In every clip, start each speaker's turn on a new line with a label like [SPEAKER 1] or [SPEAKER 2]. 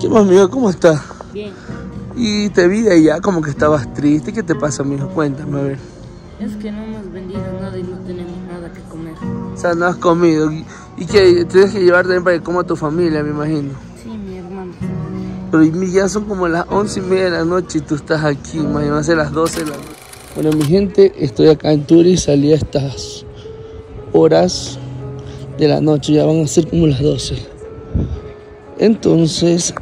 [SPEAKER 1] ¿Qué más, amigo? ¿Cómo estás?
[SPEAKER 2] Bien.
[SPEAKER 1] Y te vi de allá como que estabas triste. ¿Qué te pasa, amigo? Cuéntame, a ver.
[SPEAKER 2] Es que no hemos vendido nada y no tenemos nada que comer.
[SPEAKER 1] O sea, no has comido. Y, y que tienes que llevar también para que coma tu familia, me imagino.
[SPEAKER 2] Sí, mi hermano.
[SPEAKER 1] Pero ya son como las once y media de la noche y tú estás aquí, ser las 12 de la noche. Bueno, mi gente, estoy acá en Turi, salí a estas horas de la noche, ya van a ser como las 12. Entonces,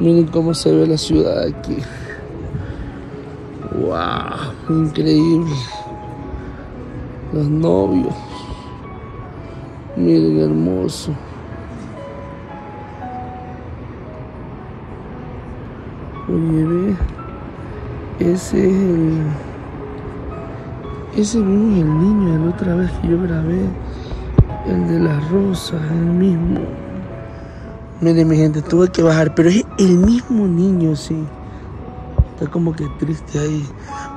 [SPEAKER 1] miren cómo se ve la ciudad aquí. ¡Wow! Increíble. Los novios. Miren, hermoso. Oye, ve. Ese es el. Ese mismo es el niño de la otra vez que yo grabé. El de las rosas, el mismo. Miren, mi gente, tuve que bajar, pero es el mismo niño, sí. Está como que triste ahí.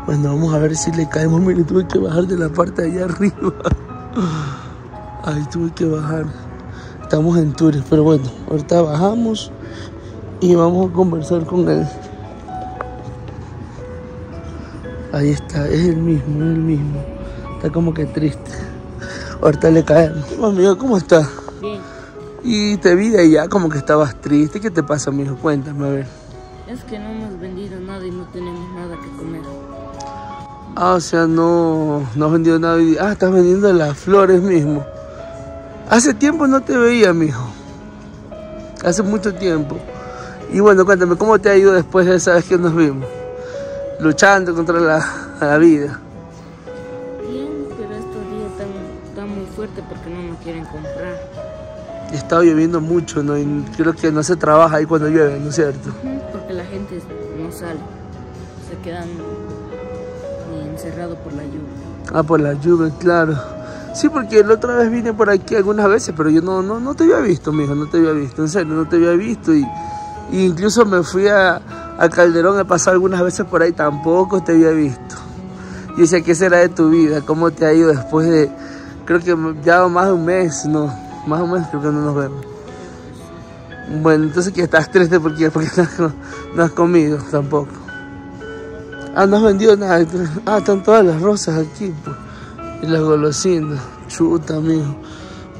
[SPEAKER 1] Bueno, vamos a ver si le caemos. Miren, tuve que bajar de la parte de allá arriba. Ahí tuve que bajar. Estamos en Tures, pero bueno, ahorita bajamos y vamos a conversar con él. Ahí está, es el mismo, es el mismo. Está como que triste. Ahorita le caemos. Amigo, ¿cómo estás? Y te vi de allá como que estabas triste. ¿Qué te pasa, amigo? Cuéntame, a ver.
[SPEAKER 2] Es que no hemos vendido nada y no tenemos nada que comer.
[SPEAKER 1] Ah, o sea, no, no has vendido nada. y- Ah, estás vendiendo las flores mismo. Hace tiempo no te veía, mijo. Hace mucho tiempo. Y bueno, cuéntame, ¿cómo te ha ido después de esa vez que nos vimos? Luchando contra la, la vida.
[SPEAKER 2] Bien, pero estos días están, están muy fuertes porque no nos quieren comprar.
[SPEAKER 1] Y estaba lloviendo mucho, ¿no? Y creo que no se trabaja ahí cuando llueve, ¿no es cierto?
[SPEAKER 2] Porque la gente no sale. Se quedan encerrados por la lluvia.
[SPEAKER 1] Ah, por la lluvia, claro. Sí, porque la otra vez vine por aquí algunas veces, pero yo no, no, no te había visto, mijo, no te había visto, en serio, no te había visto. Y, y incluso me fui a, a Calderón, he pasado algunas veces por ahí, tampoco te había visto. Y decía, ¿qué será de tu vida? ¿Cómo te ha ido después de, creo que ya más de un mes, no, más un mes creo que no nos vemos. Bueno, entonces que estás triste porque, porque no, has- no has comido tampoco. Ah, no has vendido nada. Ah, están todas las rosas aquí, pues. Y las golosinas. Chuta, amigo.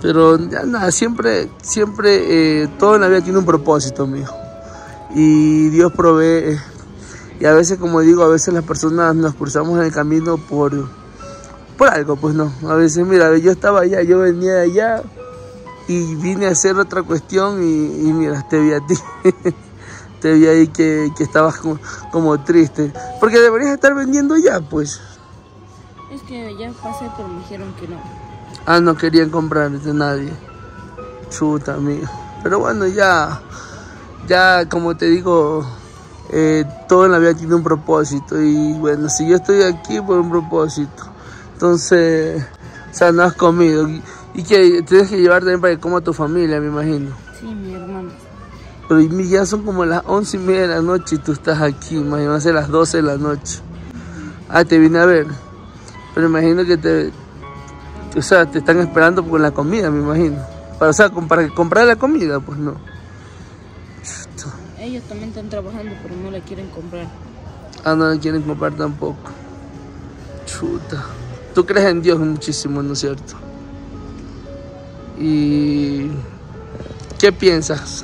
[SPEAKER 1] Pero ya nada, siempre, siempre, eh, todo en la vida tiene un propósito, mijo. Y Dios provee. eh, Y a veces, como digo, a veces las personas nos cruzamos en el camino por, por algo, pues no. A veces, mira, yo estaba allá, yo venía de allá y vine a hacer otra cuestión y, y mira, te vi a ti. te vi ahí que, que estabas como, como triste. Porque deberías estar vendiendo ya, pues.
[SPEAKER 2] Es que ya pasé, pero me dijeron que no.
[SPEAKER 1] Ah, no querían comprarte nadie. Chuta, amigo. Pero bueno, ya, ya como te digo, eh, todo en la vida tiene un propósito. Y bueno, si yo estoy aquí por un propósito, entonces, o sea, no has comido. Y, que tienes que llevar también para que coma tu familia, me imagino.
[SPEAKER 2] Sí, mi hermano.
[SPEAKER 1] Pero ya son como las once y media de la noche y tú estás aquí, ser las 12 de la noche. Ah, te vine a ver. Pero imagino que te, o sea, te están esperando con la comida, me imagino. Para, o sea, para comprar la comida, pues no. Chuta.
[SPEAKER 2] Ellos también están trabajando, pero no la quieren comprar.
[SPEAKER 1] Ah, no la quieren comprar tampoco. Chuta. Tú crees en Dios muchísimo, ¿no es cierto? ¿Y qué piensas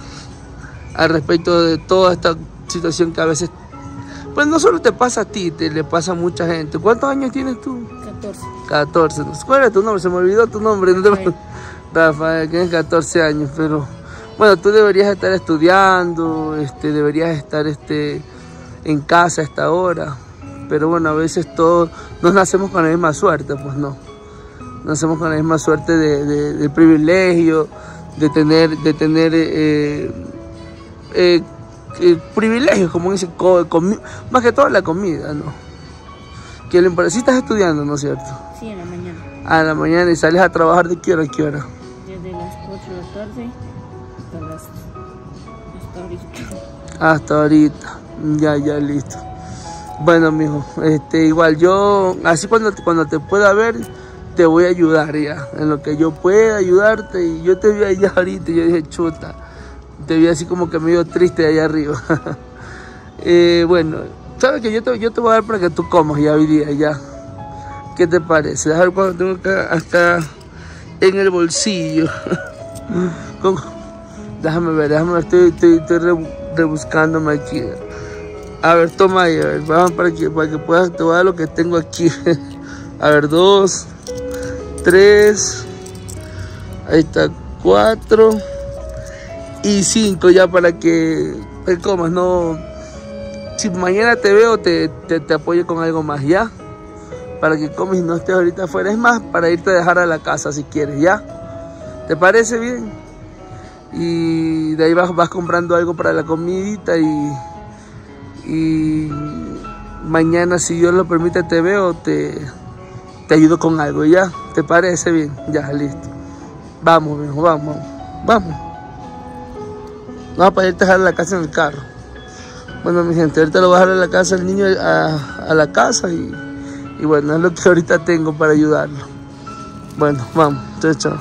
[SPEAKER 1] al respecto de toda esta situación que a veces, pues no solo te pasa a ti, te le pasa a mucha gente? ¿Cuántos años tienes tú?
[SPEAKER 2] 14.
[SPEAKER 1] 14. ¿Cuál era tu nombre? Se me olvidó tu nombre. No te-
[SPEAKER 2] Rafael.
[SPEAKER 1] Rafael, tienes 14 años, pero bueno, tú deberías estar estudiando, este, deberías estar este, en casa a esta hora. Pero bueno, a veces todos no nacemos con la misma suerte, pues no. Nacemos con la misma suerte de, de- del privilegio, de tener, de tener eh, eh, eh, privilegios, como dice, más que todo la comida, ¿no? Que lo importante, estás estudiando, ¿no es cierto?
[SPEAKER 2] Sí, en la mañana.
[SPEAKER 1] A la mañana y sales a trabajar de qué hora a qué hora.
[SPEAKER 2] Desde las 4 de la tarde hasta las. hasta ahorita.
[SPEAKER 1] Hasta ahorita. Ya, ya, listo. Bueno, mijo, este, igual yo, así cuando, cuando te pueda ver, te voy a ayudar ya. En lo que yo pueda ayudarte. Y yo te vi allá ahorita y yo dije, chuta, Te vi así como que medio triste allá arriba. eh, bueno, sabes que yo te, yo te voy a dar para que tú comas ya hoy día, ya. ¿Qué te parece? Déjame ver cuando tengo acá, acá en el bolsillo. déjame ver, déjame ver, estoy, estoy, estoy rebuscándome aquí. A ver, toma ahí, a ver, vamos para que, para que puedas, te lo que tengo aquí. a ver, dos, tres, ahí está, cuatro y cinco ya para que te comas, no. Si mañana te veo, te, te, apoyo con algo más, ¿ya? Para que comes y no estés ahorita afuera. Es más, para irte a dejar a la casa si quieres, ¿ya? ¿Te parece bien? Y de ahí vas, vas comprando algo para la comidita y, y mañana, si Dios lo permite, te veo, te, te ayudo con algo, ¿ya? ¿Te parece bien? Ya, listo. Vamos, viejo, vamos, vamos. Vamos para irte a dejar la casa en el carro. Bueno, mi gente, ahorita lo voy a dejar a la casa el niño a, a la casa y, y bueno, es lo que ahorita tengo para ayudarlo. Bueno, vamos, chao, chao.